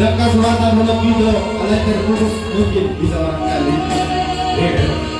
dan kesulatan menepi do oleh terputus mungkin bisa orang kali. Yeah.